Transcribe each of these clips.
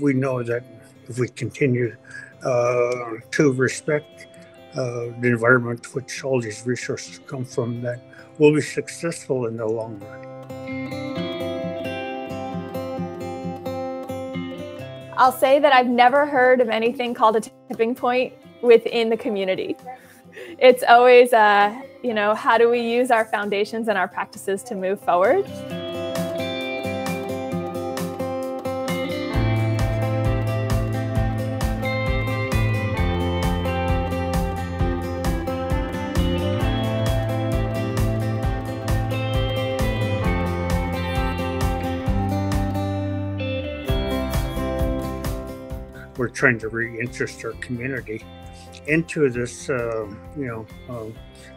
we know that if we continue uh, to respect uh, the environment which all these resources come from, that we'll be successful in the long run. I'll say that I've never heard of anything called a tipping point within the community. It's always, uh, you know, how do we use our foundations and our practices to move forward? We're trying to reinterest our community into this, uh, you know, uh,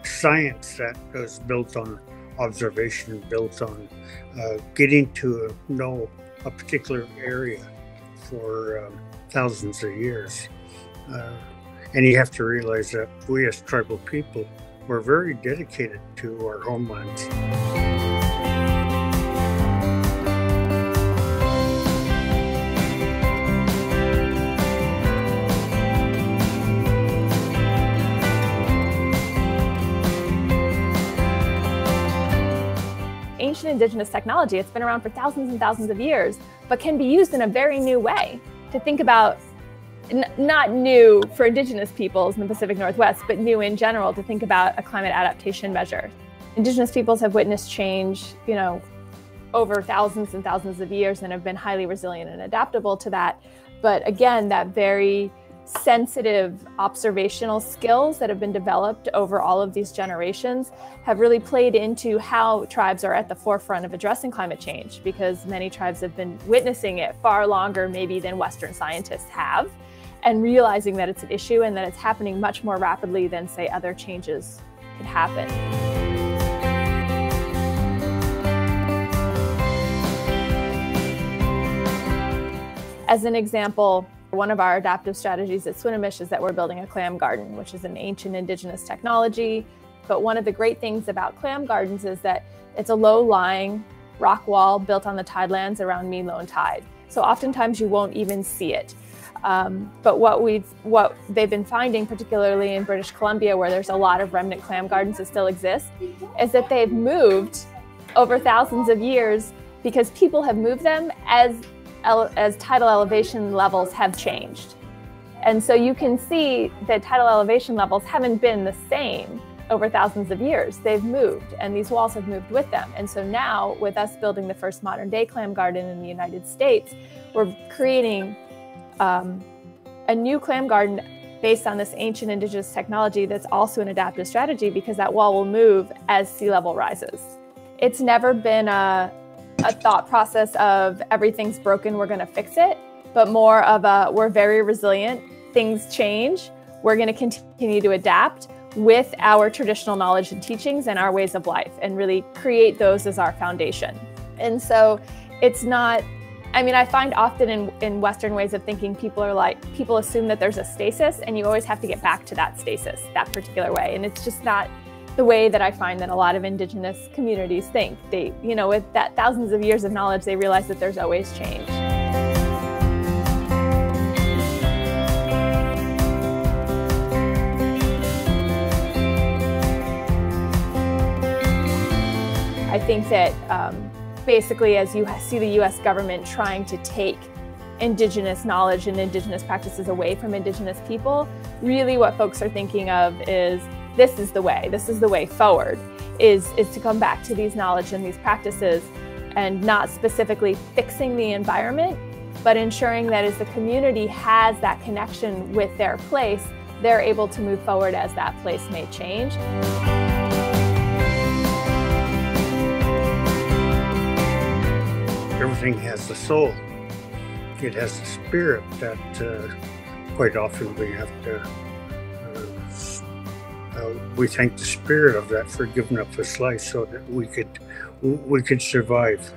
science that is built on observation, built on uh, getting to know a particular area for um, thousands of years. Uh, and you have to realize that we as tribal people, we're very dedicated to our homelands. Ancient indigenous technology. It's been around for thousands and thousands of years, but can be used in a very new way to think about not new for indigenous peoples in the Pacific Northwest, but new in general to think about a climate adaptation measure. Indigenous peoples have witnessed change, you know, over thousands and thousands of years and have been highly resilient and adaptable to that. But again, that very sensitive observational skills that have been developed over all of these generations have really played into how tribes are at the forefront of addressing climate change because many tribes have been witnessing it far longer maybe than Western scientists have and realizing that it's an issue and that it's happening much more rapidly than say other changes could happen. As an example, one of our adaptive strategies at Swinomish is that we're building a clam garden, which is an ancient indigenous technology. But one of the great things about clam gardens is that it's a low-lying rock wall built on the tidelands around Mean low Tide. So oftentimes you won't even see it. Um, but what we've what they've been finding, particularly in British Columbia, where there's a lot of remnant clam gardens that still exist, is that they've moved over thousands of years because people have moved them as as tidal elevation levels have changed. And so you can see that tidal elevation levels haven't been the same over thousands of years. They've moved and these walls have moved with them. And so now with us building the first modern day clam garden in the United States, we're creating um, a new clam garden based on this ancient indigenous technology that's also an adaptive strategy because that wall will move as sea level rises. It's never been a, a thought process of everything's broken, we're going to fix it, but more of a we're very resilient, things change, we're going to continue to adapt with our traditional knowledge and teachings and our ways of life and really create those as our foundation. And so it's not I mean, I find often in, in Western ways of thinking, people are like, people assume that there's a stasis and you always have to get back to that stasis, that particular way. And it's just not, the way that I find that a lot of indigenous communities think. They, you know, with that thousands of years of knowledge, they realize that there's always change. I think that um, basically as you see the US government trying to take indigenous knowledge and indigenous practices away from indigenous people, really what folks are thinking of is this is the way, this is the way forward, is, is to come back to these knowledge and these practices and not specifically fixing the environment, but ensuring that as the community has that connection with their place, they're able to move forward as that place may change. Everything has a soul. It has a spirit that uh, quite often we have to uh, we thank the spirit of that for giving up his life so that we could we could survive